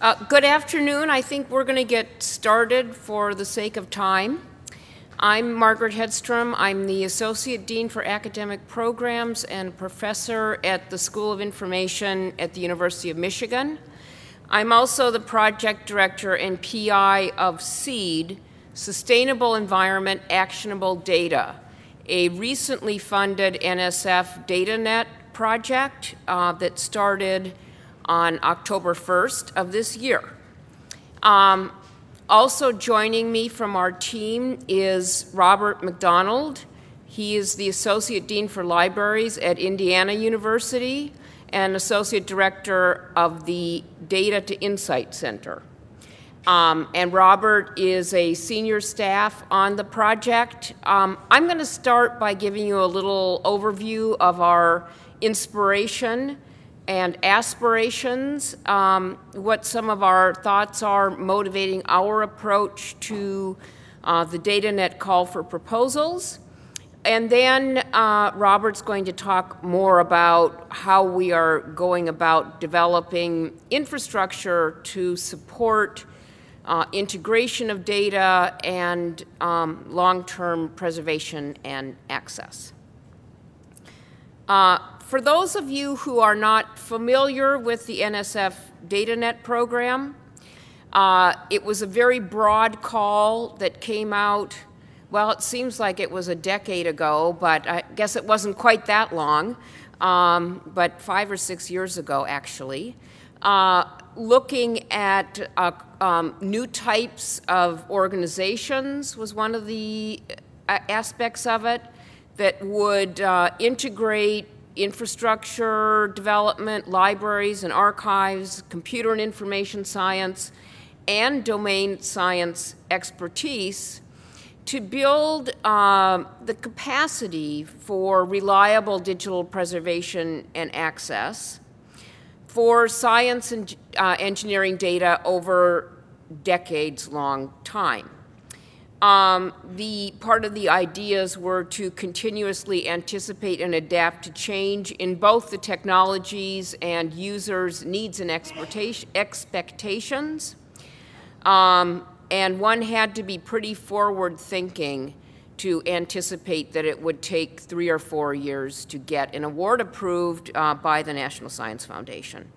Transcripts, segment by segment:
Uh, good afternoon. I think we're going to get started for the sake of time. I'm Margaret Hedstrom. I'm the Associate Dean for Academic Programs and Professor at the School of Information at the University of Michigan. I'm also the Project Director and PI of SEAD, Sustainable Environment Actionable Data, a recently funded NSF DataNet project uh, that started on October 1st of this year. Um, also joining me from our team is Robert McDonald. He is the Associate Dean for Libraries at Indiana University and Associate Director of the Data to Insight Center. Um, and Robert is a senior staff on the project. Um, I'm going to start by giving you a little overview of our inspiration and aspirations, um, what some of our thoughts are motivating our approach to uh, the DataNet call for proposals. And then uh, Robert's going to talk more about how we are going about developing infrastructure to support uh, integration of data and um, long-term preservation and access. Uh, for those of you who are not familiar with the NSF DataNet program, uh, it was a very broad call that came out, well, it seems like it was a decade ago, but I guess it wasn't quite that long, um, but five or six years ago, actually, uh, looking at uh, um, new types of organizations was one of the uh, aspects of it that would uh, integrate infrastructure development, libraries and archives, computer and information science, and domain science expertise to build uh, the capacity for reliable digital preservation and access for science and uh, engineering data over decades long time. Um, the part of the ideas were to continuously anticipate and adapt to change in both the technologies and users' needs and expectations. Um, and one had to be pretty forward thinking to anticipate that it would take three or four years to get an award approved uh, by the National Science Foundation.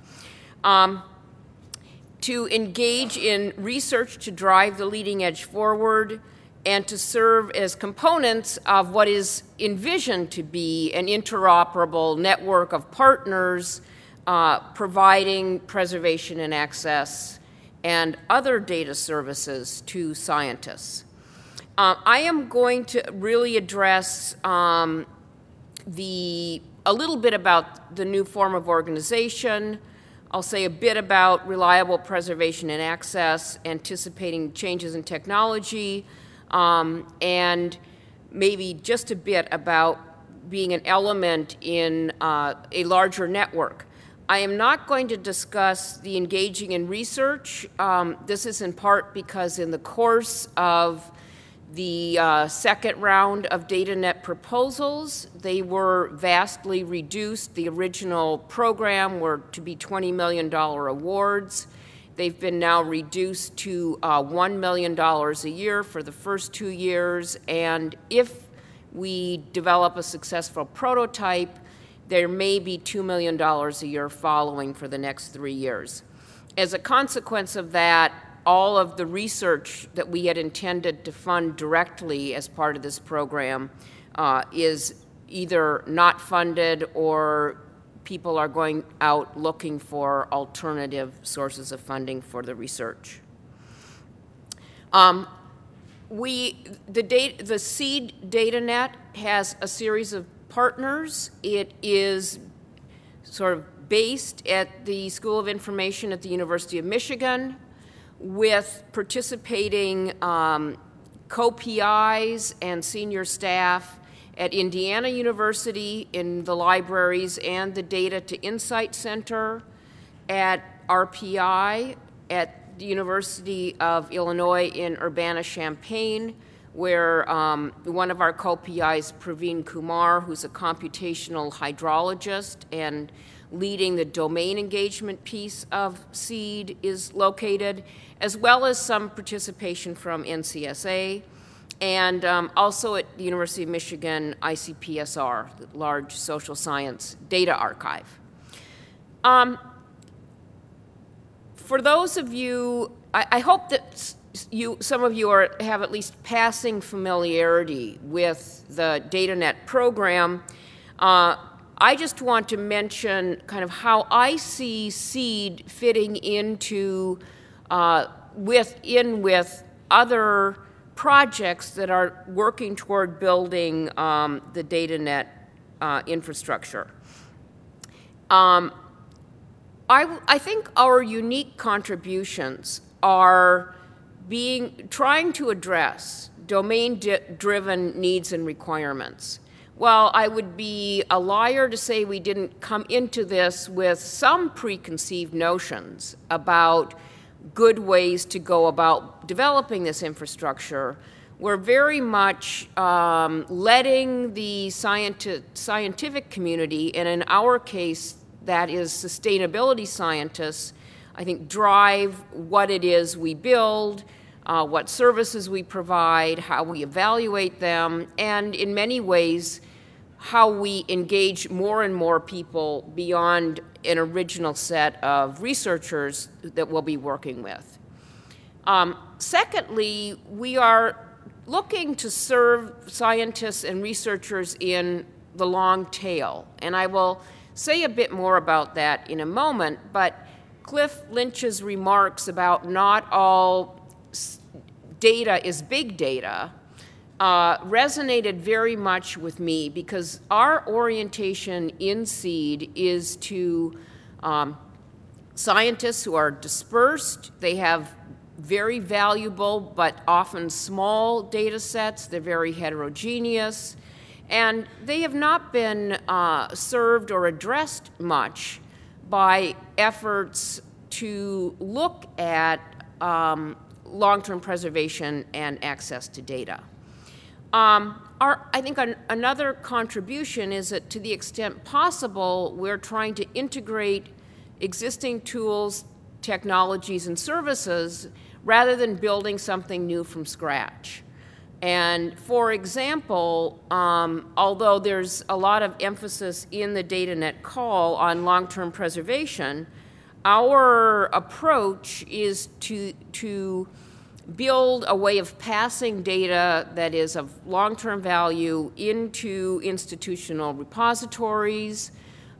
Um, to engage in research to drive the leading edge forward, and to serve as components of what is envisioned to be an interoperable network of partners uh, providing preservation and access and other data services to scientists. Uh, I am going to really address um, the a little bit about the new form of organization, I'll say a bit about reliable preservation and access, anticipating changes in technology, um, and maybe just a bit about being an element in uh, a larger network. I am not going to discuss the engaging in research. Um, this is in part because in the course of the uh, second round of DataNet proposals, they were vastly reduced. The original program were to be $20 million awards. They've been now reduced to uh, $1 million a year for the first two years, and if we develop a successful prototype, there may be $2 million a year following for the next three years. As a consequence of that, all of the research that we had intended to fund directly as part of this program uh, is either not funded or people are going out looking for alternative sources of funding for the research. Um, we, the, data, the SEAD DataNet has a series of partners. It is sort of based at the School of Information at the University of Michigan with participating um, co-PIs and senior staff at Indiana University in the libraries and the Data to Insight Center, at RPI, at the University of Illinois in Urbana-Champaign, where um, one of our co-PIs, Praveen Kumar, who's a computational hydrologist and leading the domain engagement piece of SEAD is located, as well as some participation from NCSA, and um, also at the University of Michigan ICPSR, the large social science data archive. Um, for those of you, I, I hope that you, some of you are, have at least passing familiarity with the DataNet program. Uh, I just want to mention kind of how I see SEAD fitting into uh, with in with other projects that are working toward building um, the DataNet uh, infrastructure. Um, I, I think our unique contributions are being trying to address domain-driven needs and requirements. Well, I would be a liar to say we didn't come into this with some preconceived notions about good ways to go about developing this infrastructure. We're very much um, letting the scienti scientific community, and in our case, that is sustainability scientists, I think, drive what it is we build, uh, what services we provide, how we evaluate them, and in many ways, how we engage more and more people beyond an original set of researchers that we'll be working with. Um, secondly, we are looking to serve scientists and researchers in the long tail, and I will say a bit more about that in a moment, but Cliff Lynch's remarks about not all data is big data uh, resonated very much with me because our orientation in SEAD is to um, scientists who are dispersed. They have very valuable but often small data sets. They're very heterogeneous. And they have not been uh, served or addressed much by efforts to look at um, long-term preservation and access to data. Um, our, I think an, another contribution is that to the extent possible, we're trying to integrate existing tools, technologies, and services rather than building something new from scratch. And for example, um, although there's a lot of emphasis in the DataNet call on long-term preservation, our approach is to, to build a way of passing data that is of long-term value into institutional repositories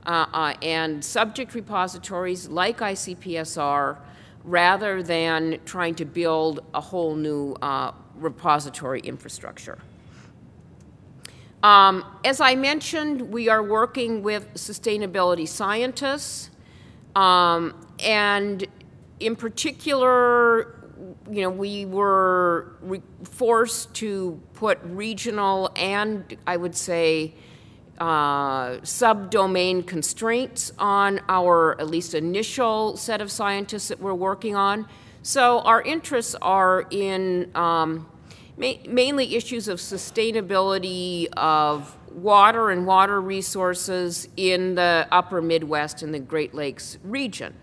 uh, uh, and subject repositories like ICPSR rather than trying to build a whole new uh, repository infrastructure. Um, as I mentioned, we are working with sustainability scientists um, and in particular you know, we were forced to put regional and, I would say, uh, subdomain constraints on our at least initial set of scientists that we're working on. So our interests are in um, ma mainly issues of sustainability of water and water resources in the upper Midwest and the Great Lakes region.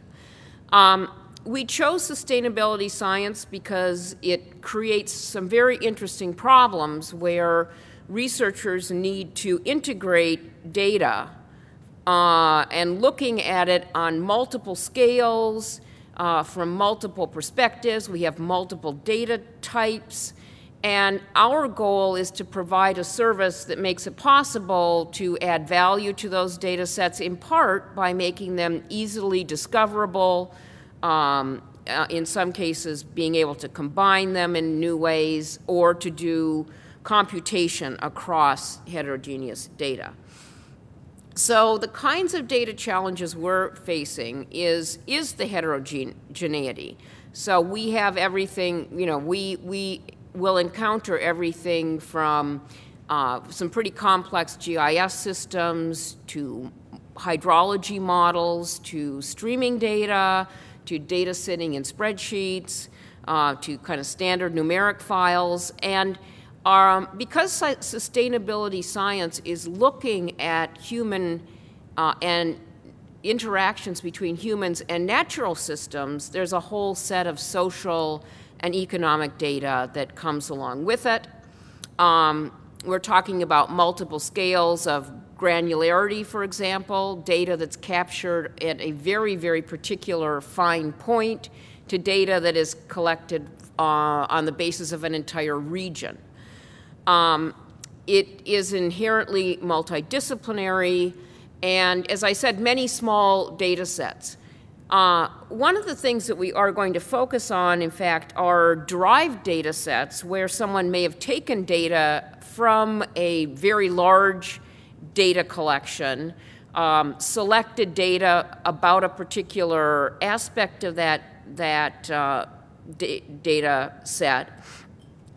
Um, we chose sustainability science because it creates some very interesting problems where researchers need to integrate data uh, and looking at it on multiple scales, uh, from multiple perspectives. We have multiple data types. And our goal is to provide a service that makes it possible to add value to those data sets, in part by making them easily discoverable, um, uh, in some cases being able to combine them in new ways or to do computation across heterogeneous data. So the kinds of data challenges we're facing is, is the heterogeneity. So we have everything, you know, we, we will encounter everything from uh, some pretty complex GIS systems to hydrology models to streaming data to data sitting in spreadsheets, uh, to kind of standard numeric files. And um, because sustainability science is looking at human uh, and interactions between humans and natural systems, there's a whole set of social and economic data that comes along with it. Um, we're talking about multiple scales of granularity, for example, data that's captured at a very, very particular fine point to data that is collected uh, on the basis of an entire region. Um, it is inherently multidisciplinary, and as I said, many small data sets. Uh, one of the things that we are going to focus on, in fact, are derived data sets where someone may have taken data from a very large data collection, um, selected data about a particular aspect of that, that uh, data set,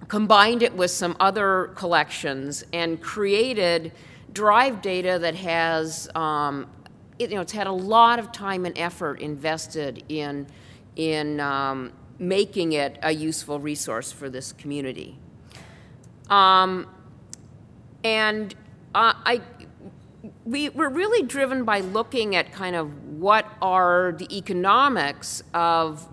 combined it with some other collections, and created drive data that has um, it, you know, it's had a lot of time and effort invested in, in um, making it a useful resource for this community. Um, and uh, I, we, we're really driven by looking at kind of what are the economics of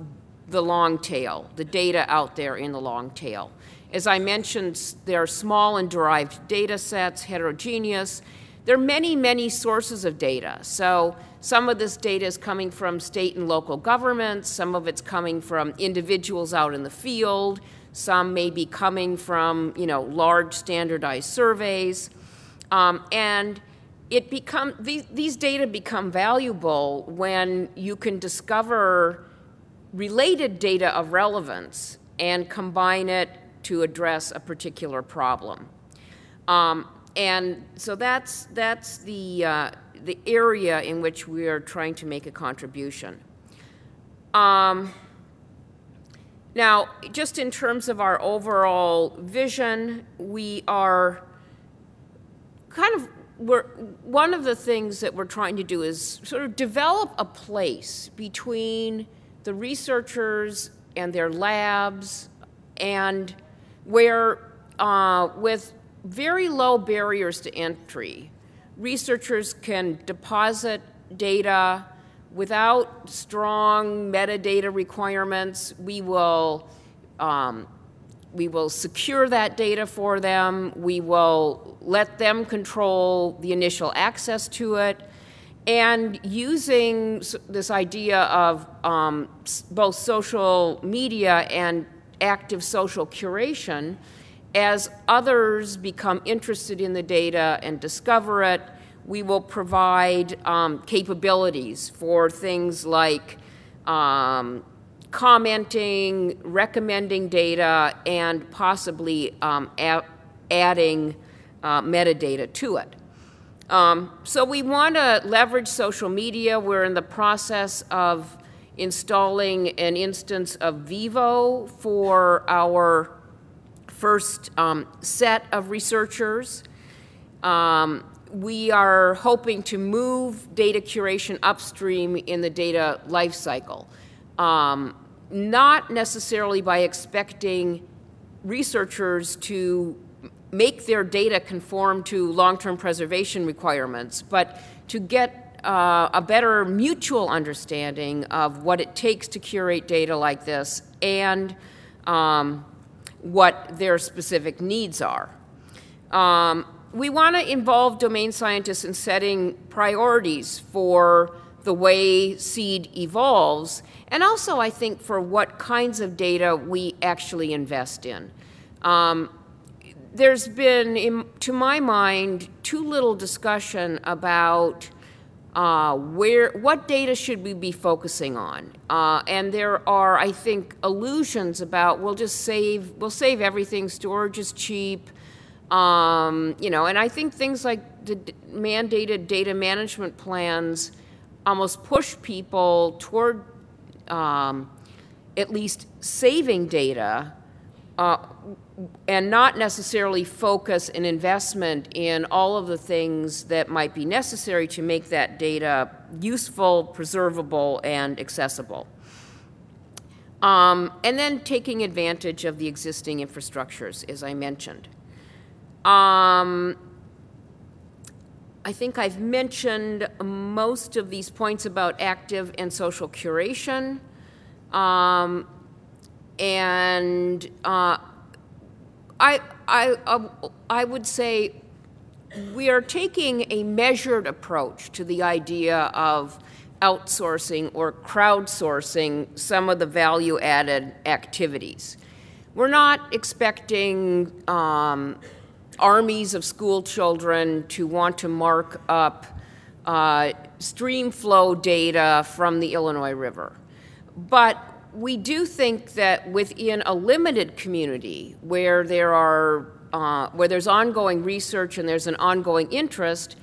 the long tail, the data out there in the long tail. As I mentioned, there are small and derived data sets, heterogeneous, there are many, many sources of data. So some of this data is coming from state and local governments, some of it's coming from individuals out in the field, some may be coming from you know, large standardized surveys. Um, and it become, these, these data become valuable when you can discover related data of relevance and combine it to address a particular problem. Um, and so that's, that's the, uh, the area in which we are trying to make a contribution. Um, now, just in terms of our overall vision, we are kind of we're, one of the things that we're trying to do is sort of develop a place between the researchers and their labs and where uh, with very low barriers to entry. Researchers can deposit data without strong metadata requirements. We will, um, we will secure that data for them. We will let them control the initial access to it. And using this idea of um, both social media and active social curation, as others become interested in the data and discover it, we will provide um, capabilities for things like um, commenting, recommending data, and possibly um, adding uh, metadata to it. Um, so we want to leverage social media. We're in the process of installing an instance of Vivo for our first um, set of researchers. Um, we are hoping to move data curation upstream in the data lifecycle, um, not necessarily by expecting researchers to make their data conform to long-term preservation requirements, but to get uh, a better mutual understanding of what it takes to curate data like this and um, what their specific needs are. Um, we want to involve domain scientists in setting priorities for the way SEAD evolves, and also, I think, for what kinds of data we actually invest in. Um, there's been, to my mind, too little discussion about uh, where, what data should we be focusing on? Uh, and there are, I think, illusions about we'll just save, we'll save everything, storage is cheap, um, you know, and I think things like the mandated data management plans almost push people toward um, at least saving data uh, and not necessarily focus an investment in all of the things that might be necessary to make that data useful, preservable, and accessible. Um, and then taking advantage of the existing infrastructures, as I mentioned. Um, I think I've mentioned most of these points about active and social curation. Um, and uh, I, I, uh, I would say we are taking a measured approach to the idea of outsourcing or crowdsourcing some of the value added activities. We're not expecting um, armies of school children to want to mark up uh, stream flow data from the Illinois River. But we do think that within a limited community where there are uh, where there's ongoing research and there's an ongoing interest,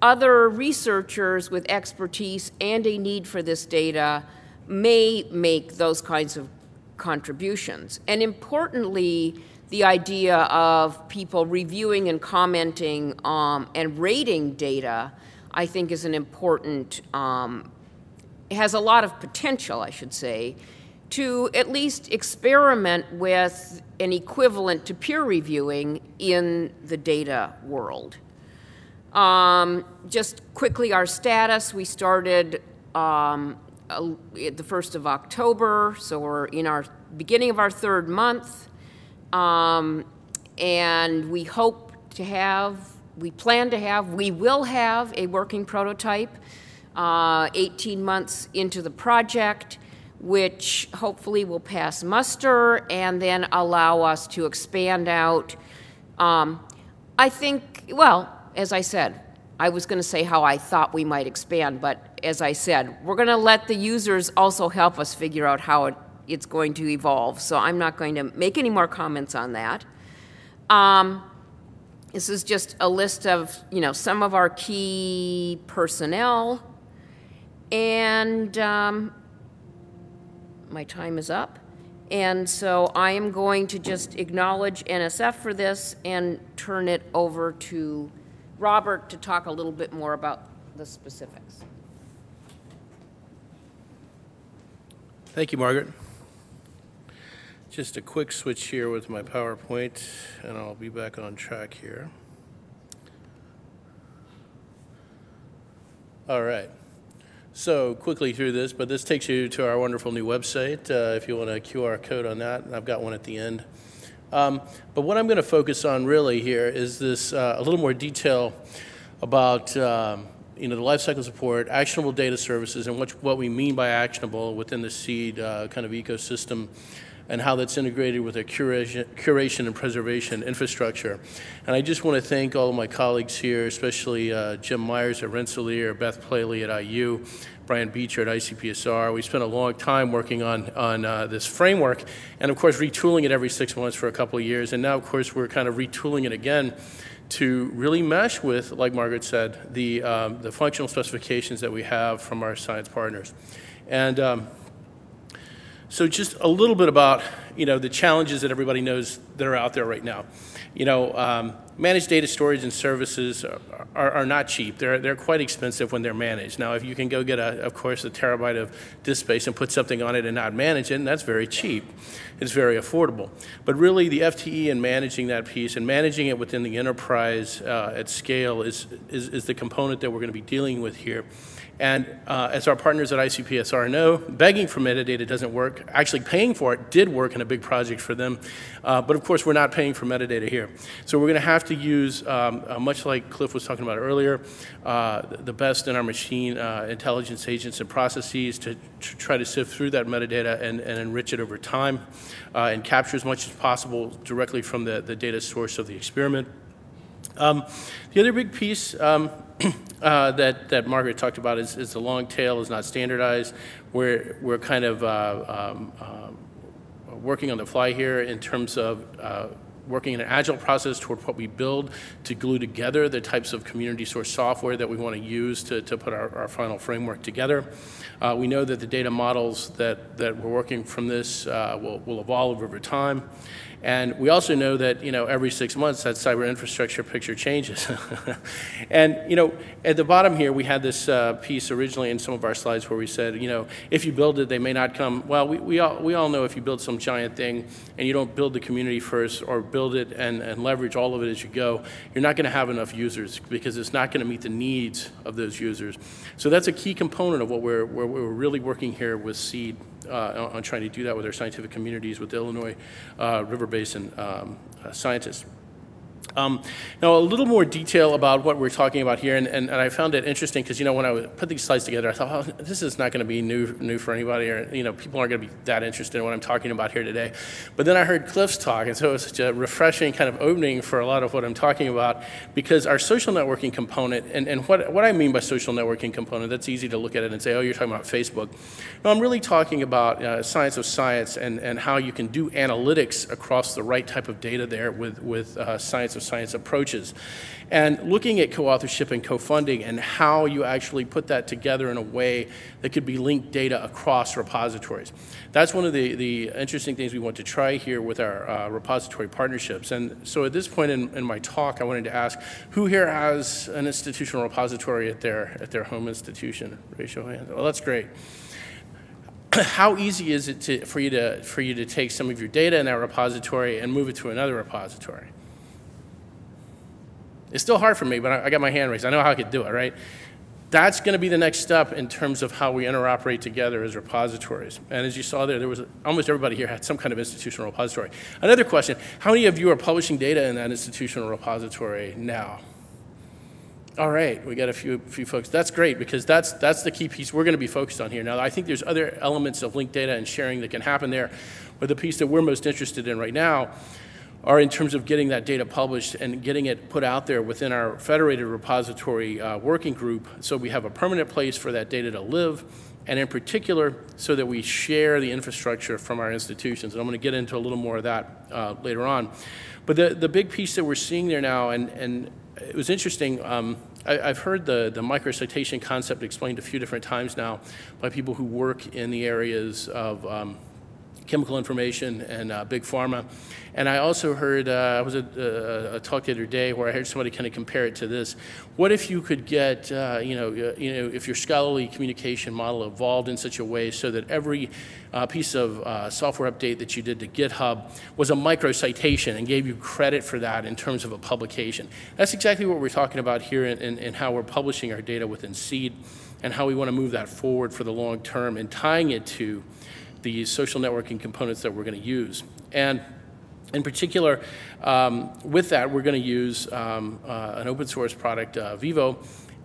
other researchers with expertise and a need for this data may make those kinds of contributions. And importantly, the idea of people reviewing and commenting um, and rating data, I think, is an important, um, has a lot of potential, I should say, to at least experiment with an equivalent to peer reviewing in the data world. Um, just quickly, our status we started um, the 1st of October, so we're in our beginning of our third month. Um, and we hope to have, we plan to have, we will have a working prototype uh, 18 months into the project, which hopefully will pass muster and then allow us to expand out. Um, I think, well, as I said, I was going to say how I thought we might expand, but as I said, we're going to let the users also help us figure out how it it's going to evolve. So I'm not going to make any more comments on that. Um, this is just a list of, you know, some of our key personnel. And um, my time is up. And so I am going to just acknowledge NSF for this and turn it over to Robert to talk a little bit more about the specifics. Thank you, Margaret. Just a quick switch here with my PowerPoint, and I'll be back on track here. All right. So quickly through this, but this takes you to our wonderful new website uh, if you want a QR code on that, and I've got one at the end. Um, but what I'm going to focus on really here is this uh, a little more detail about um, you know the lifecycle support, actionable data services, and what, what we mean by actionable within the SEAD uh, kind of ecosystem and how that's integrated with our curation, curation and preservation infrastructure. And I just want to thank all of my colleagues here, especially uh, Jim Myers at Rensselaer, Beth Plale at IU, Bryan Beecher at ICPSR. We spent a long time working on, on uh, this framework and, of course, retooling it every six months for a couple of years. And now, of course, we're kind of retooling it again to really mesh with, like Margaret said, the, um, the functional specifications that we have from our science partners. And um, so just a little bit about, you know, the challenges that everybody knows that are out there right now. You know, um, managed data storage and services are, are, are, not cheap. They're, they're quite expensive when they're managed. Now, if you can go get, a, of course, a terabyte of disk space and put something on it and not manage it, that's very cheap. It's very affordable. But really, the FTE and managing that piece and managing it within the enterprise uh, at scale is, is, is the component that we're going to be dealing with here. And uh, as our partners at ICPSR know, begging for metadata doesn't work. Actually, paying for it did work in a big project for them. Uh, but of course, we're not paying for metadata here. So we're going to have to use, um, uh, much like Cliff was talking about earlier, uh, the best in our machine uh, intelligence agents and processes to, to, try to sift through that metadata and, and enrich it over time uh, and capture as much as possible directly from the, the data source of the experiment. Um, the other big piece um, uh, that, that Margaret talked about is, is, the long tail is not standardized. We're, we're kind of uh, um, uh, working on the fly here in terms of uh, working in an agile process toward what we build to glue together the types of community source software that we want to use to, to put our, our final framework together. Uh, we know that the data models that, that we're working from this uh, will, will evolve over time. And we also know that, you know, every six months that cyber infrastructure picture changes. and, you know, at the bottom here, we had this uh, piece originally in some of our slides where we said, you know, if you build it, they may not come. Well, we, we, all, we all know if you build some giant thing and you don't build the community first or build it and, and leverage all of it as you go, you're not going to have enough users because it's not going to meet the needs of those users. So that's a key component of what we're, where we're really working here with SEAD on trying to do that with our scientific communities, with the Illinois uh, River Basin um, uh, scientists. Um, now, a little more detail about what we're talking about here, and, and, and I found it interesting because, you know, when I put these slides together, I thought, oh, this is not going to be new, new for anybody, or, you know, people aren't going to be that interested in what I'm talking about here today. But then I heard Cliff's talk, and so it was such a refreshing kind of opening for a lot of what I'm talking about because our social networking component, and, and what, what I mean by social networking component, that's easy to look at it and say, oh, you're talking about Facebook. No, I'm really talking about uh, science of science and, and how you can do analytics across the right type of data there with, with uh, science of of science approaches. And looking at co authorship and co funding and how you actually put that together in a way that could be linked data across repositories. That's one of the, the interesting things we want to try here with our uh, repository partnerships. And so at this point in, in my talk, I wanted to ask who here has an institutional repository at their, at their home institution? Raise your hand. Well, that's great how easy is it to, for, you to, for you to take some of your data in that repository and move it to another repository? It's still hard for me, but I, I got my hand raised. I know how I could do it, right? That's going to be the next step in terms of how we interoperate together as repositories. And as you saw there, there was almost everybody here had some kind of institutional repository. Another question, how many of you are publishing data in that institutional repository now? All right, we got a few, few folks. That's great because that's, that's the key piece we're going to be focused on here. Now, I think there's other elements of linked data and sharing that can happen there, but the piece that we're most interested in right now are in terms of getting that data published and getting it put out there within our federated repository uh, working group so we have a permanent place for that data to live and in particular so that we share the infrastructure from our institutions and i'm going to get into a little more of that uh, later on. But the, the big piece that we're seeing there now and, and it was interesting um, I, have heard the, the microcitation concept explained a few different times now by people who work in the areas of um, chemical information and uh, big pharma. And I also heard, uh, I was at a, a, talk the other day where I heard somebody kind of compare it to this. What if you could get, uh, you, know, uh, you know, if your scholarly communication model evolved in such a way so that every uh, piece of uh, software update that you did to GitHub was a micro citation and gave you credit for that in terms of a publication. That's exactly what we're talking about here in, in, in how we're publishing our data within SEAD and how we want to move that forward for the long term and tying it to the social networking components that we're going to use. And in particular, um, with that, we're going to use um, uh, an open source product, uh, Vivo,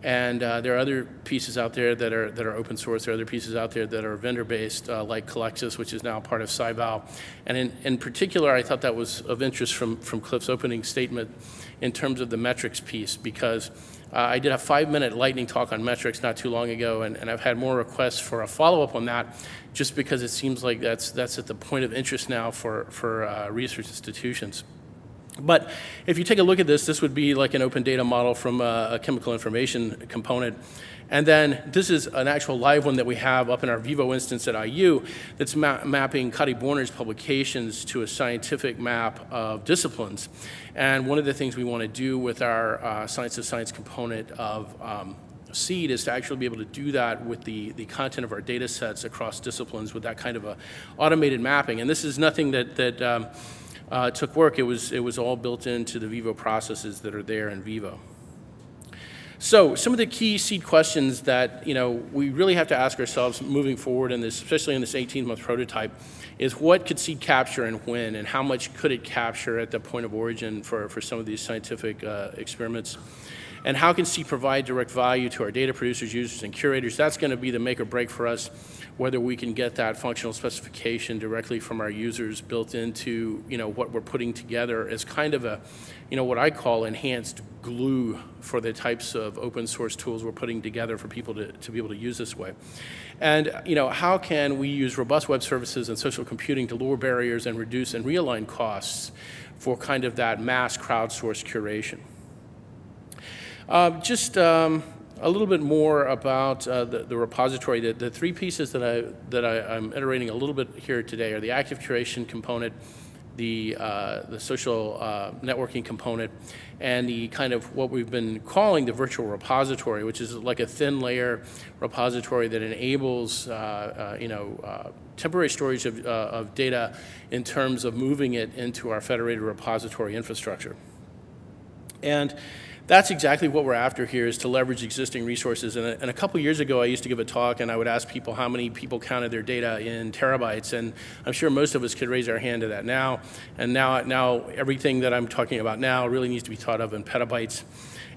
and uh, there are other pieces out there that are that are open source. There are other pieces out there that are vendor based, uh, like Collexis, which is now part of SciVal. And in, in particular, I thought that was of interest from from Cliff's opening statement in terms of the metrics piece, because uh, I did a five minute lightning talk on metrics not too long ago, and, and I've had more requests for a follow up on that just because it seems like that's, that's at the point of interest now for, for uh, research institutions. But if you take a look at this, this would be like an open data model from a, a chemical information component. And then this is an actual live one that we have up in our Vivo instance at IU that's ma mapping Katy Börner's publications to a scientific map of disciplines. And one of the things we want to do with our uh, science of science component of um, SEAD is to actually be able to do that with the, the content of our data sets across disciplines with that kind of a automated mapping. And this is nothing that, that um, uh, took work. It was, it was all built into the Vivo processes that are there in Vivo. So some of the key SEAD questions that you know we really have to ask ourselves moving forward in this, especially in this 18-month prototype, is what could SEAD capture and when, and how much could it capture at the point of origin for, for some of these scientific uh, experiments. And how can SEAD provide direct value to our data producers, users, and curators? That's going to be the make or break for us, whether we can get that functional specification directly from our users built into you know what we're putting together as kind of a, you know what I call enhanced glue for the types of open source tools we're putting together for people to, to be able to use this way. And you know how can we use robust web services and social computing to lower barriers and reduce and realign costs for kind of that mass crowdsourced curation? Uh, just um, a little bit more about uh, the, the, repository. The, the, three pieces that, I, that I, am iterating a little bit here today are the active curation component, the, uh, the social uh, networking component, and the kind of what we've been calling the virtual repository, which is like a thin layer repository that enables, uh, uh, you know, temporary storage of, of data in terms of moving it into our federated repository infrastructure. And that's exactly what we're after here is to leverage existing resources. And a, and a couple years ago, I used to give a talk and I would ask people how many people counted their data in terabytes. And I'm sure most of us could raise our hand to that now. And now, now everything that I'm talking about now really needs to be thought of in petabytes.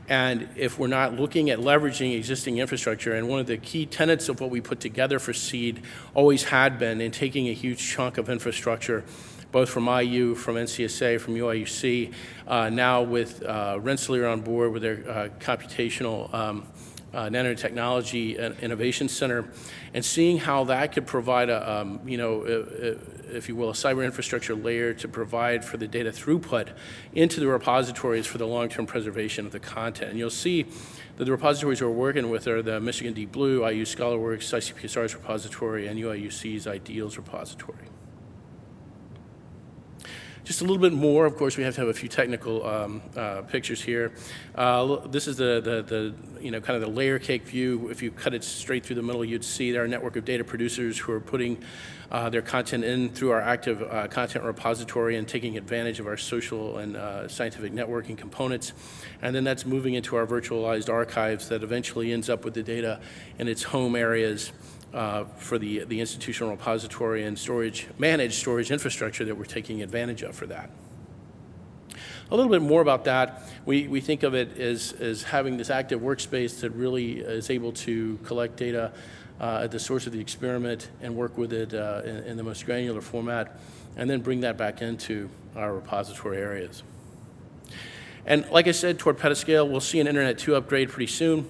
And if we're not looking at leveraging existing infrastructure, and one of the key tenets of what we put together for SEAD always had been in taking a huge chunk of infrastructure both from IU, from NCSA, from UIUC, uh, now with uh, Rensselaer on board with their uh, computational um, uh, nanotechnology and innovation center, and seeing how that could provide a, um, you know, if you will, a cyber infrastructure layer to provide for the data throughput into the repositories for the long-term preservation of the content. And you'll see that the repositories we're working with are the Michigan Deep Blue, IU ScholarWorks, ICPSR's repository, and UIUC's IDEALS repository. Just a little bit more, of course, we have to have a few technical um, uh, pictures here. Uh, this is the, the, the, you know, kind of the layer cake view. If you cut it straight through the middle, you'd see there are a network of data producers who are putting uh, their content in through our active uh, content repository and taking advantage of our social and uh, scientific networking components. And then that's moving into our virtualized archives that eventually ends up with the data in its home areas uh, for the, the institutional repository and storage, managed storage infrastructure that we're taking advantage of for that. A little bit more about that. We, we think of it as, as having this active workspace that really is able to collect data uh, at the source of the experiment and work with it uh, in, in the most granular format, and then bring that back into our repository areas. And like I said, toward petascale, we'll see an Internet 2 upgrade pretty soon.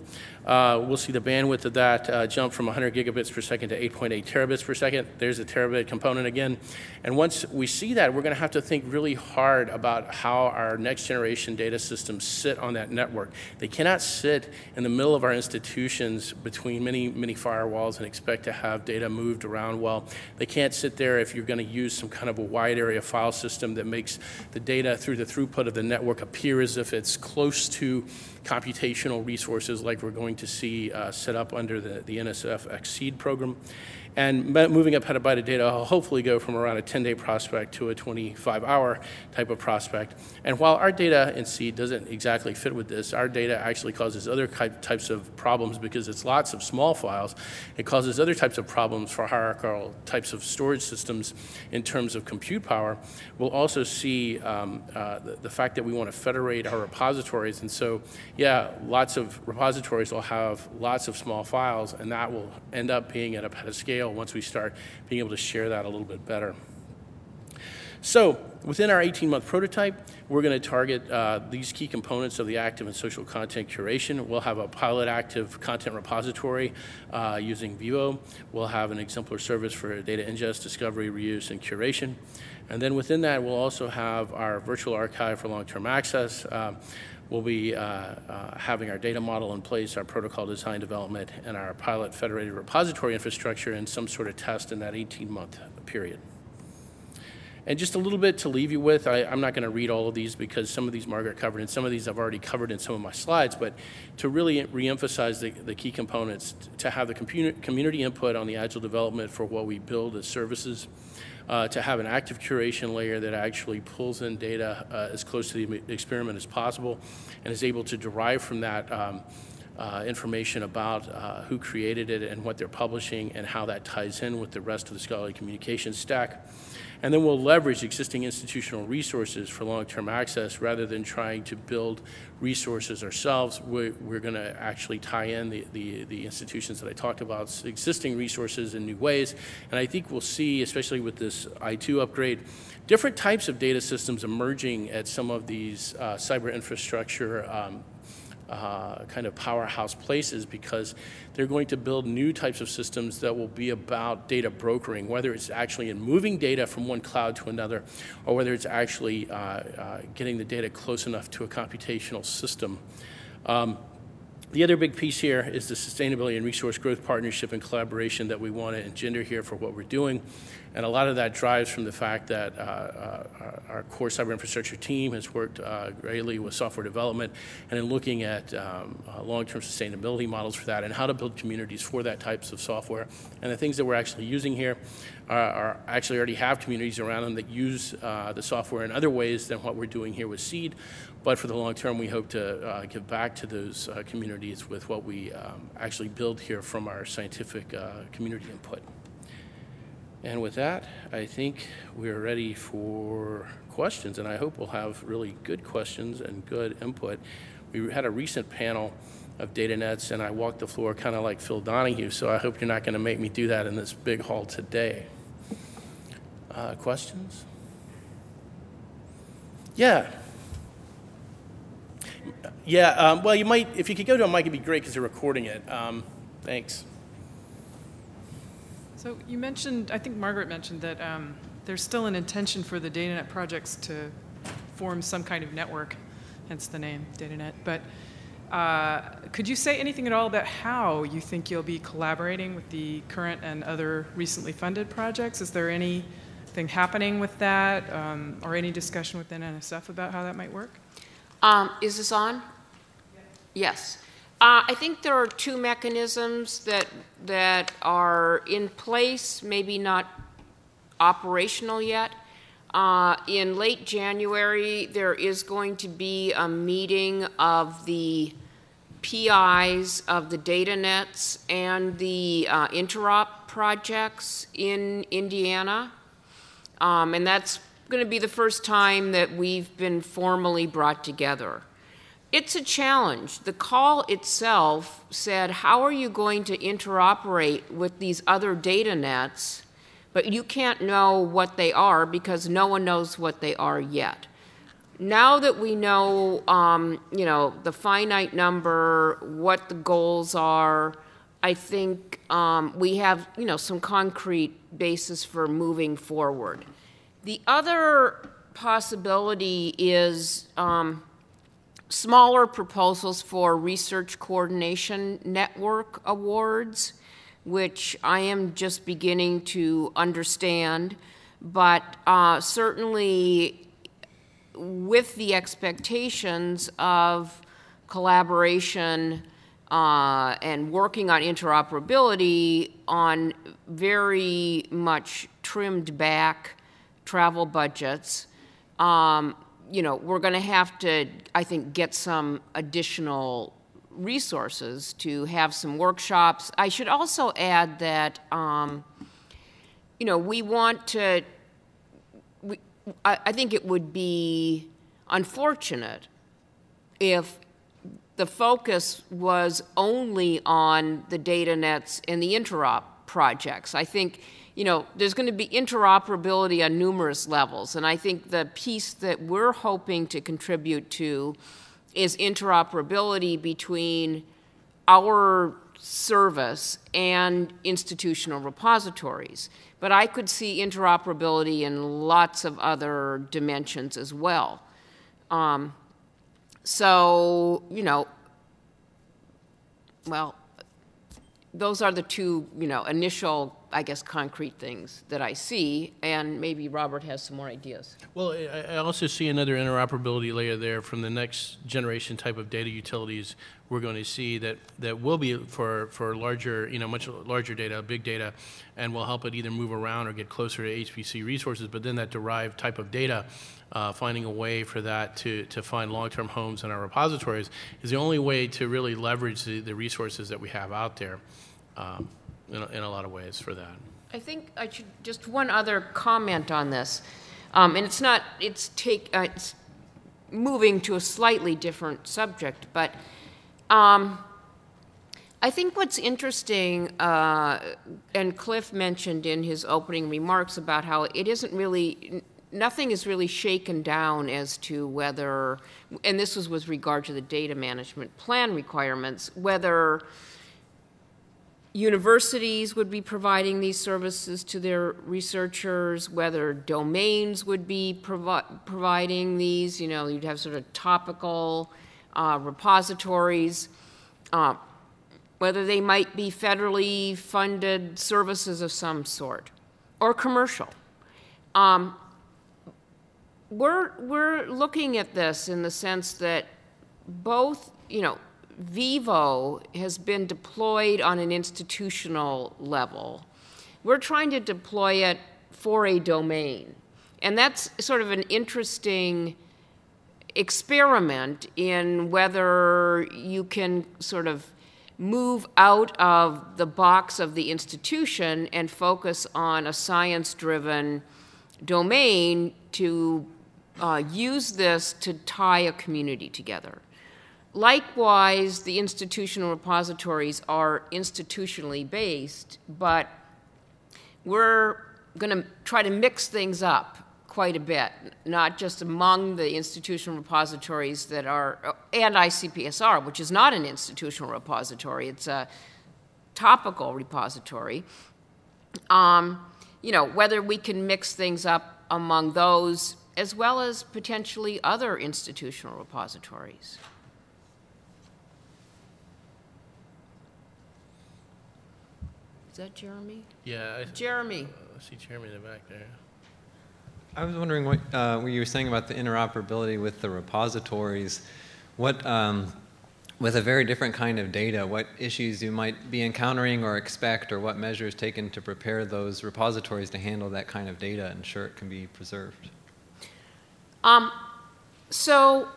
Uh, we'll see the bandwidth of that uh, jump from 100 gigabits per second to 8.8 terabits per second. There's a terabit component again. And once we see that, we're going to have to think really hard about how our next generation data systems sit on that network. They cannot sit in the middle of our institutions between many, many firewalls and expect to have data moved around well. They can't sit there if you're going to use some kind of a wide area file system that makes the data through the throughput of the network appear as if it's close to computational resources like we're going to see uh, set up under the, the NSF XSEDE program. And moving a petabyte of data will hopefully go from around a 10-day prospect to a 25-hour type of prospect. And while our data in C doesn't exactly fit with this, our data actually causes other types of problems because it's lots of small files. It causes other types of problems for hierarchical types of storage systems in terms of compute power. We'll also see um, uh, the, the fact that we want to federate our repositories. And so, yeah, lots of repositories will have lots of small files, and that will end up being at a petascale scale once we start being able to share that a little bit better. So within our 18-month prototype, we're going to target uh, these key components of the active and social content curation. We'll have a pilot active content repository uh, using Vivo. We'll have an exemplar service for data ingest, discovery, reuse, and curation. And then within that, we'll also have our virtual archive for long-term access. Uh, We'll be uh, uh, having our data model in place, our protocol design development, and our pilot federated repository infrastructure in some sort of test in that 18-month period. And just a little bit to leave you with, I, am not going to read all of these because some of these Margaret covered, and some of these I've already covered in some of my slides, but to really reemphasize the, the key components, to have the community input on the agile development for what we build as services, uh, to have an active curation layer that actually pulls in data uh, as close to the experiment as possible and is able to derive from that um, uh, information about uh, who created it and what they're publishing and how that ties in with the rest of the scholarly communication stack. And then we'll leverage existing institutional resources for long-term access rather than trying to build resources ourselves. We're, we're going to actually tie in the, the, the, institutions that I talked about, existing resources in new ways. And I think we'll see, especially with this I2 upgrade, different types of data systems emerging at some of these uh, cyber infrastructure um, uh, kind of powerhouse places because they're going to build new types of systems that will be about data brokering, whether it's actually in moving data from one cloud to another, or whether it's actually uh, uh, getting the data close enough to a computational system. Um, the other big piece here is the sustainability and resource growth partnership and collaboration that we want to engender here for what we're doing. And a lot of that drives from the fact that uh, uh, our core cyber infrastructure team has worked uh, greatly with software development and in looking at um, uh, long-term sustainability models for that and how to build communities for that types of software. And the things that we're actually using here are, are actually already have communities around them that use uh, the software in other ways than what we're doing here with SEAD. But for the long term, we hope to uh, give back to those communities with what we um, actually build here from our scientific community input. And with that, I think we're ready for questions, and I hope we'll have really good questions and good input. We had a recent panel of data nets, and I walked the floor kind of like Phil Donahue, so I hope you're not going to make me do that in this big hall today. Uh, questions? Yeah. Yeah, um, well, you might, if you could go to a mic, it'd be great because they're recording it. Um, thanks. So you mentioned, I think Margaret mentioned that um, there's still an intention for the DataNet projects to form some kind of network, hence the name DataNet. But uh, could you say anything at all about how you think you'll be collaborating with the current and other recently funded projects? Is there anything happening with that, um, or any discussion within NSF about how that might work? Um, Is this on? Yes. Uh, I think there are two mechanisms that, that are in place, maybe not operational yet. Uh, In late January, there is going to be a meeting of the PIs of the data nets and the uh, interop projects in Indiana. Um, And that's going to be the first time that we've been formally brought together. It's a challenge. The call itself said, how are you going to interoperate with these other data nets, but you can't know what they are because no one knows what they are yet. Now that we know, um, you know, the finite number, what the goals are, I think um, we have, you know, some concrete basis for moving forward. The other possibility is um, smaller proposals for Research Coordination Network awards, which I am just beginning to understand, but uh, certainly with the expectations of collaboration uh, and working on interoperability on very much trimmed back travel budgets. Um, you know, we're going to have to, I think, get some additional resources to have some workshops. I should also add that, um, you know, we want to, we, I, I think it would be unfortunate if the focus was only on the data nets and the interop projects. I think you know, there's going to be interoperability on numerous levels. And I think the piece that we're hoping to contribute to is interoperability between our service and institutional repositories. But I could see interoperability in lots of other dimensions as well. Um, so, you know, well, those are the two, you know, initial, I guess, concrete things that I see, and maybe Robert has some more ideas. Well, I, also see another interoperability layer there from the next generation type of data utilities we're going to see that, that will be for, for larger, you know, much larger data, big data, and will help it either move around or get closer to HPC resources, but then that derived type of data, uh, finding a way for that to, to find long-term homes in our repositories is the only way to really leverage the, the resources that we have out there um, in, a, in a lot of ways for that. I think I should, just one other comment on this. Um, and it's not, it's take, uh, it's moving to a slightly different subject, but um, I think what's interesting, uh, and Cliff mentioned in his opening remarks about how it isn't really, nothing is really shaken down as to whether, and this was with regard to the data management plan requirements, whether universities would be providing these services to their researchers, whether domains would be provi providing these. You know, you'd have sort of topical uh, repositories, uh, whether they might be federally funded services of some sort. or commercial. Um, we're, we're looking at this in the sense that both, you know, Vivo has been deployed on an institutional level. We're trying to deploy it for a domain. And that's sort of an interesting experiment in whether you can sort of move out of the box of the institution and focus on a science driven domain to uh, use this to tie a community together. Likewise, the institutional repositories are institutionally based, but we're going to try to mix things up quite a bit, not just among the institutional repositories that are, and ICPSR, which is not an institutional repository, it's a topical repository. Um, you know, whether we can mix things up among those as well as potentially other institutional repositories. That Jeremy? Yeah, I Jeremy. I see Jeremy in the back there. I was wondering what, uh, what you were saying about the interoperability with the repositories. What, um, with a very different kind of data, what issues you might be encountering or expect, or what measures taken to prepare those repositories to handle that kind of data and ensure it can be preserved? Um, so,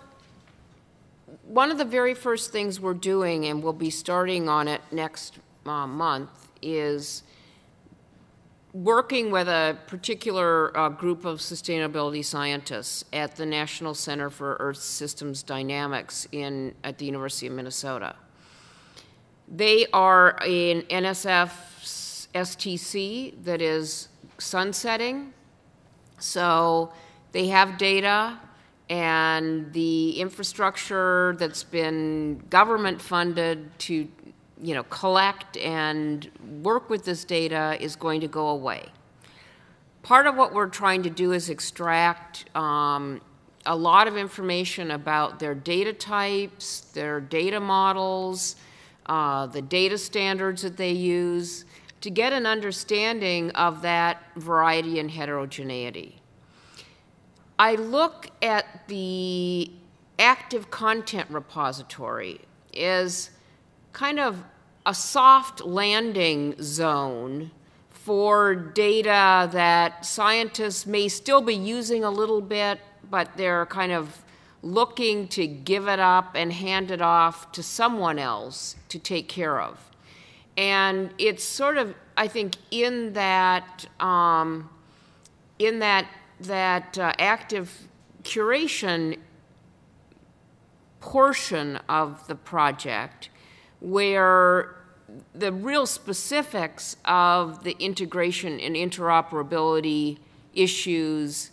one of the very first things we're doing, and we'll be starting on it next uh, month, is working with a particular uh, group of sustainability scientists at the National Center for Earth Systems Dynamics in, at the University of Minnesota. They are an NSF STC that is sunsetting. So they have data and the infrastructure that's been government funded to you know, collect and work with this data is going to go away. Part of what we're trying to do is extract um, a lot of information about their data types, their data models, uh, the data standards that they use, to get an understanding of that variety and heterogeneity. I look at the active content repository as kind of a soft landing zone for data that scientists may still be using a little bit, but they're kind of looking to give it up and hand it off to someone else to take care of. And it's sort of, I think, in that, um, in that, that uh, active curation portion of the project where the real specifics of the integration and interoperability issues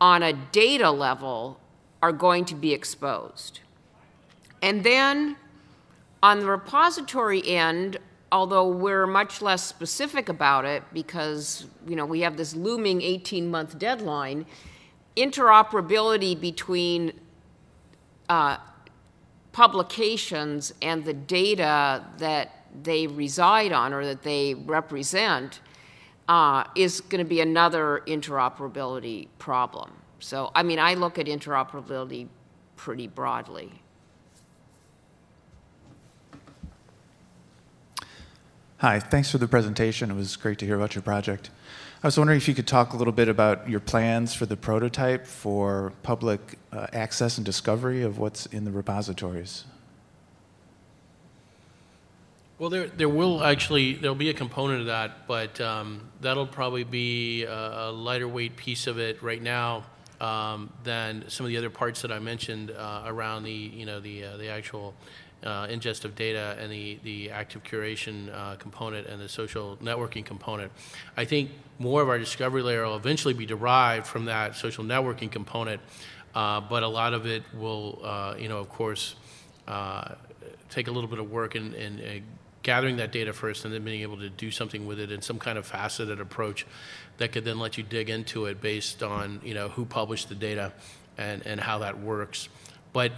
on a data level are going to be exposed. And then on the repository end, although we're much less specific about it because you know we have this looming 18-month deadline, interoperability between uh, publications and the data that they reside on or that they represent uh, is going to be another interoperability problem. So, I mean, I look at interoperability pretty broadly. Hi, thanks for the presentation. It was great to hear about your project. I was wondering if you could talk a little bit about your plans for the prototype for public uh, access and discovery of what's in the repositories. Well, there, there will actually, there'll be a component of that, but um, that'll probably be a, lighter weight piece of it right now um, than some of the other parts that I mentioned uh, around the, you know, the, uh, the actual uh, ingest of data and the, the active curation uh, component and the social networking component. I think more of our discovery layer will eventually be derived from that social networking component, uh, but a lot of it will, uh, you know, of course, uh, take a little bit of work in, in uh, gathering that data first and then being able to do something with it in some kind of faceted approach that could then let you dig into it based on, you know, who published the data and, and how that works. But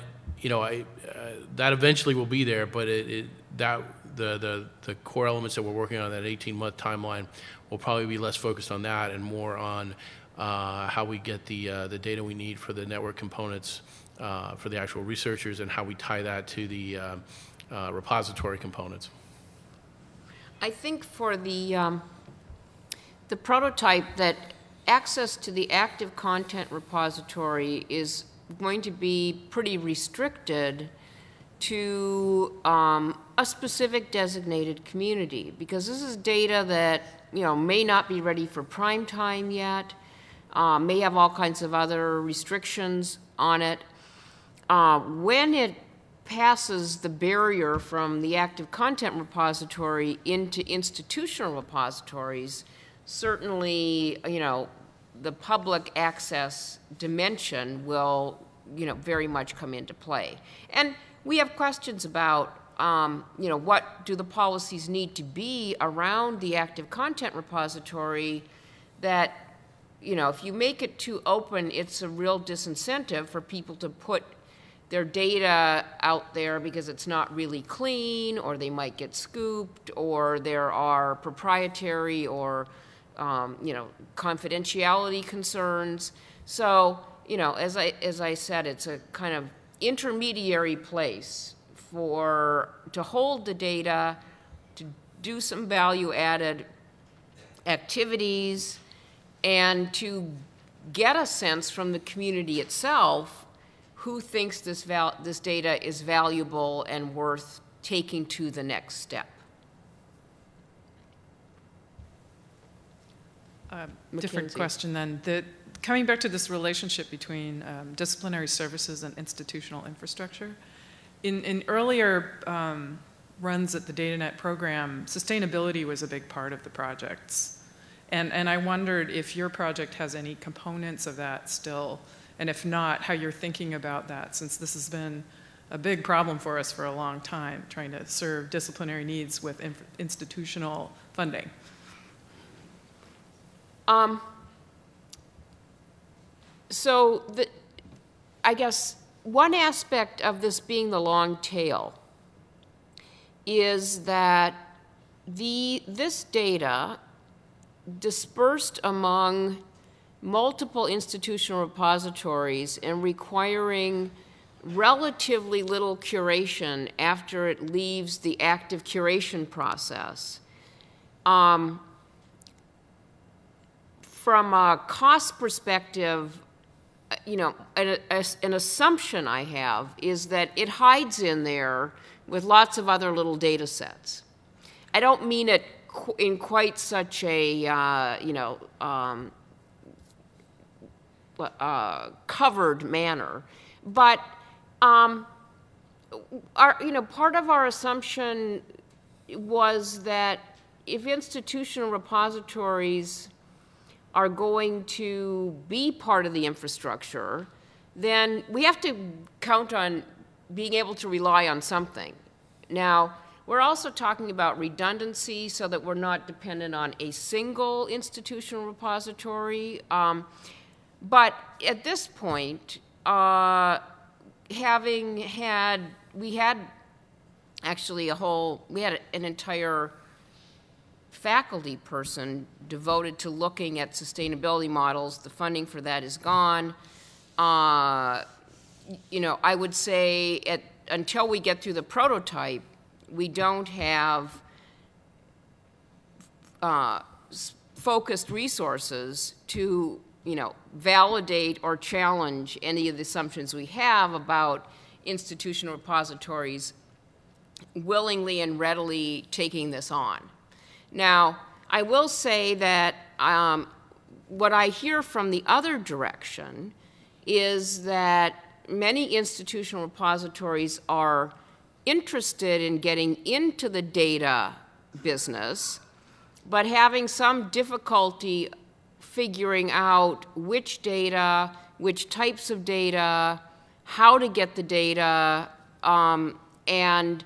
you know, I, uh, that eventually will be there, but it, it, that the, the, the core elements that we're working on, that 18-month timeline, will probably be less focused on that and more on uh, how we get the, uh, the data we need for the network components uh, for the actual researchers and how we tie that to the uh, uh, repository components. I think for the, um, the prototype, that access to the active content repository is going to be pretty restricted to um, a specific designated community, because this is data that, you know, may not be ready for prime time yet, uh, may have all kinds of other restrictions on it. Uh, When it passes the barrier from the active content repository into institutional repositories, certainly, you know, the public access dimension will, you know, very much come into play. And we have questions about, um, you know, what do the policies need to be around the active content repository that, you know, if you make it too open, it's a real disincentive for people to put their data out there because it's not really clean, or they might get scooped, or there are proprietary or, um, you know, confidentiality concerns. So, you know, as I, as I said, it's a kind of intermediary place for, to hold the data, to do some value-added activities, and to get a sense from the community itself who thinks this, val- this data is valuable and worth taking to the next step. Different question then. The, coming back to this relationship between um, disciplinary services and institutional infrastructure, in, in earlier um, runs at the DataNet program, sustainability was a big part of the projects. And, and I wondered if your project has any components of that still, and if not, how you're thinking about that, since this has been a big problem for us for a long time, trying to serve disciplinary needs with inf- institutional funding. Um, so the, I guess one aspect of this being the long tail is that the, this data dispersed among multiple institutional repositories and requiring relatively little curation after it leaves the active curation process. Um, from a cost perspective, uh, you know, an, an assumption I have is that it hides in there with lots of other little data sets. I don't mean it in quite such a, uh, you know, um, uh, covered manner, but um, our, you know, part of our assumption was that if institutional repositories are going to be part of the infrastructure, then we have to count on being able to rely on something. Now, we're also talking about redundancy so that we're not dependent on a single institutional repository. Um, but at this point, uh, having had, we had actually a whole, we had an entire faculty person devoted to looking at sustainability models. The funding for that is gone. Uh, you know, I would say at, until we get through the prototype, we don't have uh, focused resources to, you know, validate or challenge any of the assumptions we have about institutional repositories willingly and readily taking this on. Now, I will say that um, what I hear from the other direction is that many institutional repositories are interested in getting into the data business, but having some difficulty figuring out which data, which types of data, how to get the data, um, and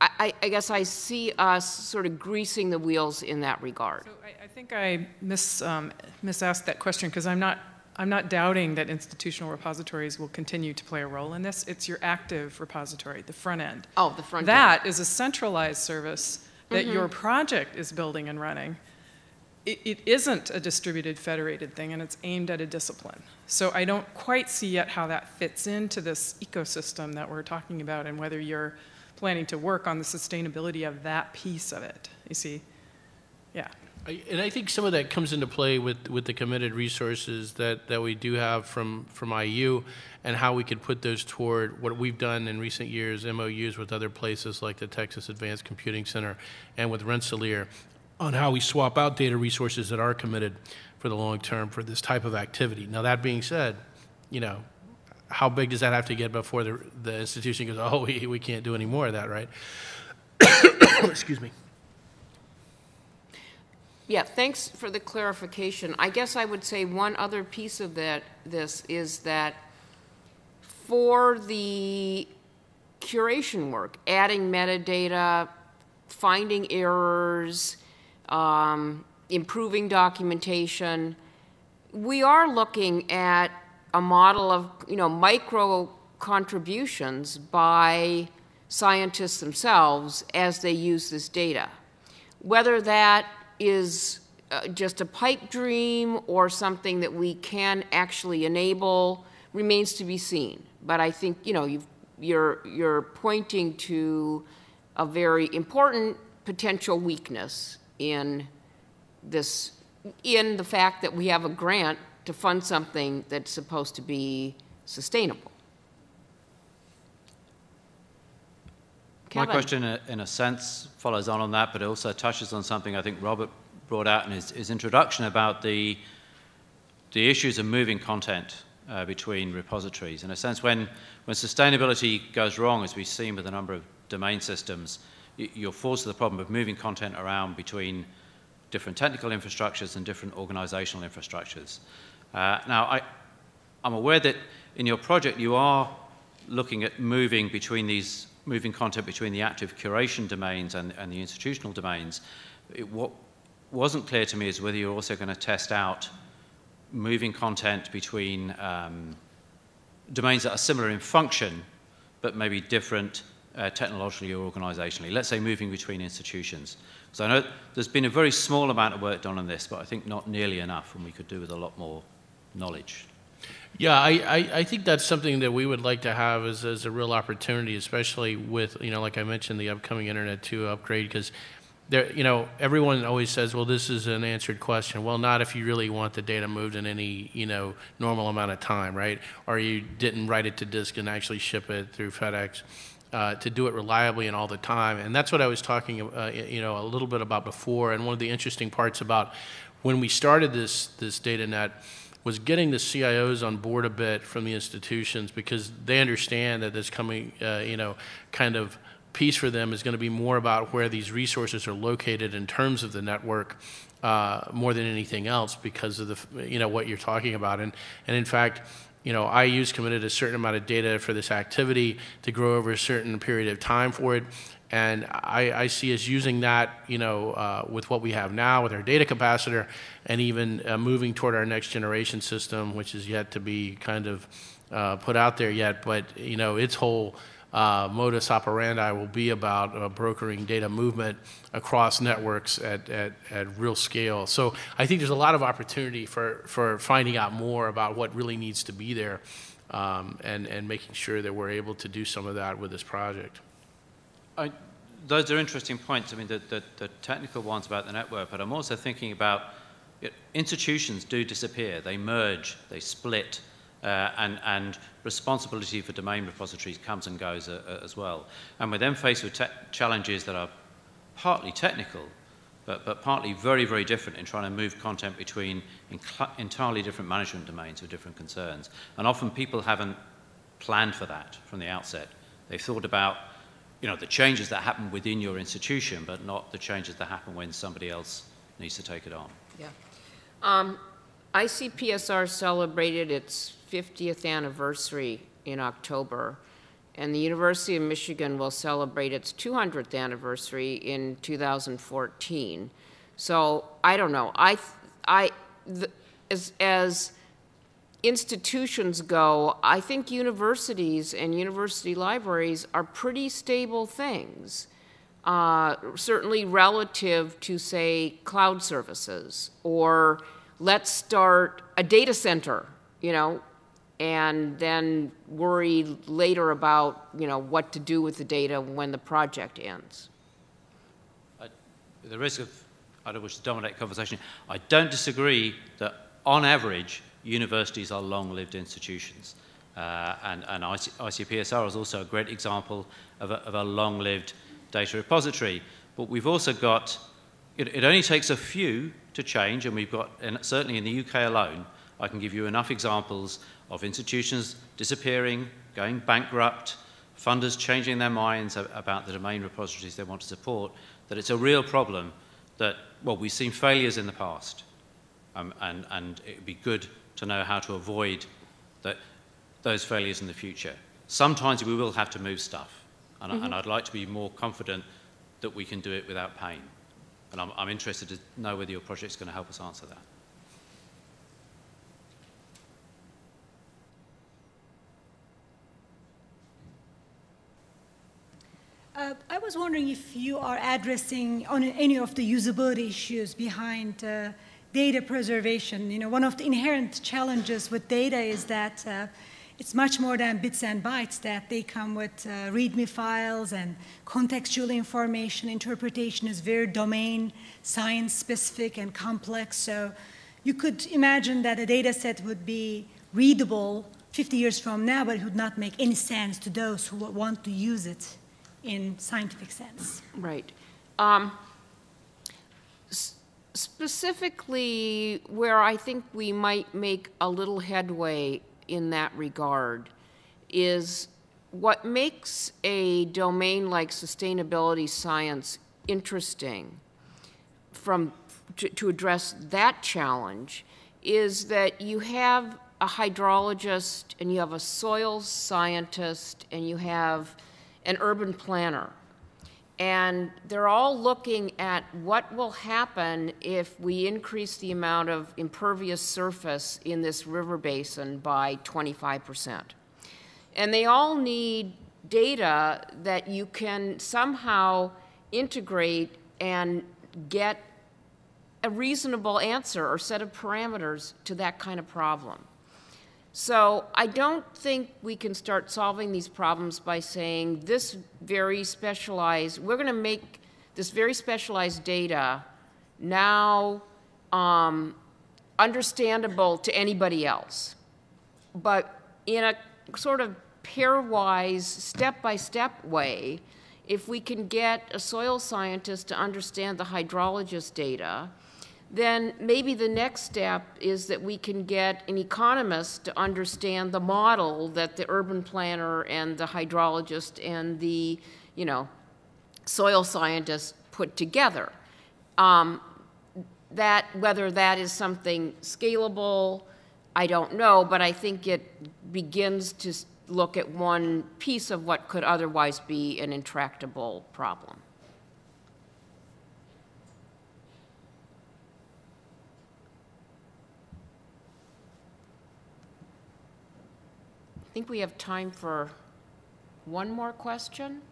I, I- guess I see us sort of greasing the wheels in that regard. So I, I think I mis, um, misasked that question because I'm not I'm not doubting that institutional repositories will continue to play a role in this. It's your active repository, the front end. Oh, the front end. That is a centralized service that your project is building and running. It, it isn't a distributed, federated thing, and it's aimed at a discipline. So I don't quite see yet how that fits into this ecosystem that we're talking about and whether you're planning to work on the sustainability of that piece of it. You see? Yeah. And I think some of that comes into play with, with the committed resources that, that we do have from, from IU and how we could put those toward what we've done in recent years, MOUs with other places like the Texas Advanced Computing Center and with Rensselaer on how we swap out data resources that are committed for the long term for this type of activity. Now, that being said, you know, how big does that have to get before the, the institution goes, oh, we, we can't do any more of that, right? Excuse me. Yeah, thanks for the clarification. I guess I would say one other piece of that, this is that for the curation work, adding metadata, finding errors, um, improving documentation, we are looking at a model of, you know, micro contributions by scientists themselves as they use this data. Whether that is uh, just a pipe dream or something that we can actually enable remains to be seen. But I think, you know, you've, you're, you're pointing to a very important potential weakness in this, in the fact that we have a grant to fund something that's supposed to be sustainable. My Kevin? question, uh, in a sense, follows on on that, but it also touches on something I think Robert brought out in his, his introduction about the, the issues of moving content uh, between repositories. In a sense, when, when sustainability goes wrong, as we've seen with a number of domain systems, you're forced to the problem of moving content around between different technical infrastructures and different organizational infrastructures. Uh, now, I, I'm aware that in your project you are looking at moving between these, moving content between the active curation domains and, and the institutional domains. It, what wasn't clear to me is whether you're also going to test out moving content between um, domains that are similar in function, but maybe different uh, technologically or organizationally. Let's say moving between institutions. So I know there's been a very small amount of work done on this, but I think not nearly enough, and we could do with a lot more knowledge. Yeah, I, I, I think that's something that we would like to have as, as a real opportunity, especially with, you know, like I mentioned, the upcoming Internet 2 upgrade, because there, you know, everyone always says, well, this is an answered question. Well, not if you really want the data moved in any, you know, normal amount of time, right? Or you didn't write it to disk and actually ship it through FedEx. Uh, to do it reliably and all the time, and that's what I was talking, uh, you know, a little bit about before. And one of the interesting parts about when we started this this data net was getting the CIOs on board a bit from the institutions because they understand that this coming, uh, you know, kind of piece for them is going to be more about where these resources are located in terms of the network uh, more than anything else because of the, you know, what you're talking about. And, and in fact, you know, IU's committed a certain amount of data for this activity to grow over a certain period of time for it. And I, I see us using that, you know, uh, with what we have now with our data capacitor and even uh, moving toward our next generation system, which is yet to be kind of uh, put out there yet. But, you know, its whole uh, modus operandi will be about uh, brokering data movement across networks at, at, at real scale. So I think there's a lot of opportunity for, for finding out more about what really needs to be there um, and, and making sure that we're able to do some of that with this project. I, those are interesting points. I mean, the, the, the, technical ones about the network, but I'm also thinking about it, institutions do disappear. They merge, they split, uh, and, and responsibility for domain repositories comes and goes uh, as well. And we're then faced with challenges that are partly technical, but, but partly very, very different in trying to move content between entirely different management domains with different concerns. And often people haven't planned for that from the outset. They've thought about you know, the changes that happen within your institution, but not the changes that happen when somebody else needs to take it on. Yeah. Um, ICPSR celebrated its 50th anniversary in October, and the University of Michigan will celebrate its 200th anniversary in 2014. So I don't know. I, I, the, as, as institutions go, I think universities and university libraries are pretty stable things. Uh, certainly relative to, say, cloud services, or let's start a data center, you know, and then worry later about, you know, what to do with the data when the project ends. At the risk of, I don't wish to dominate conversation, I don't disagree that on average, universities are long-lived institutions. Uh, and and IC, ICPSR is also a great example of a, a long-lived data repository. But we've also got, it, it only takes a few to change, and we've got, and certainly in the UK alone, I can give you enough examples of institutions disappearing, going bankrupt, funders changing their minds about the domain repositories they want to support, that it's a real problem that, well, we've seen failures in the past. Um, and, and it would be good to know how to avoid that, those failures in the future. Sometimes we will have to move stuff. And, mm-hmm. and I'd like to be more confident that we can do it without pain. And I'm, I'm interested to know whether your project is going to help us answer that. Uh, I was wondering if you are addressing on any of the usability issues behind uh, data preservation. You know, one of the inherent challenges with data is that uh, it's much more than bits and bytes that they come with uh, README files and contextual information. Interpretation is very domain, science specific and complex. So you could imagine that a data set would be readable 50 years from now, but it would not make any sense to those who want to use it in scientific sense. Right. Um, specifically, where I think we might make a little headway in that regard is what makes a domain like sustainability science interesting from to, to, address that challenge is that you have a hydrologist and you have a soil scientist and you have an urban planner and they're all looking at what will happen if we increase the amount of impervious surface in this river basin by 25%. And they all need data that you can somehow integrate and get a reasonable answer or set of parameters to that kind of problem. So I don't think we can start solving these problems by saying this very specialized, we're going to make this very specialized data now um, understandable to anybody else. But in a sort of pairwise, step-by-step way, if we can get a soil scientist to understand the hydrologist data, then maybe the next step is that we can get an economist to understand the model that the urban planner and the hydrologist and the, you know, soil scientist put together. Um, that whether that is something scalable, I don't know, but I think it begins to look at one piece of what could otherwise be an intractable problem. Think we have time for one more question.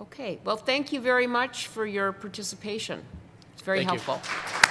Okay, well, thank you very much for your participation. It's very Thank you. helpful.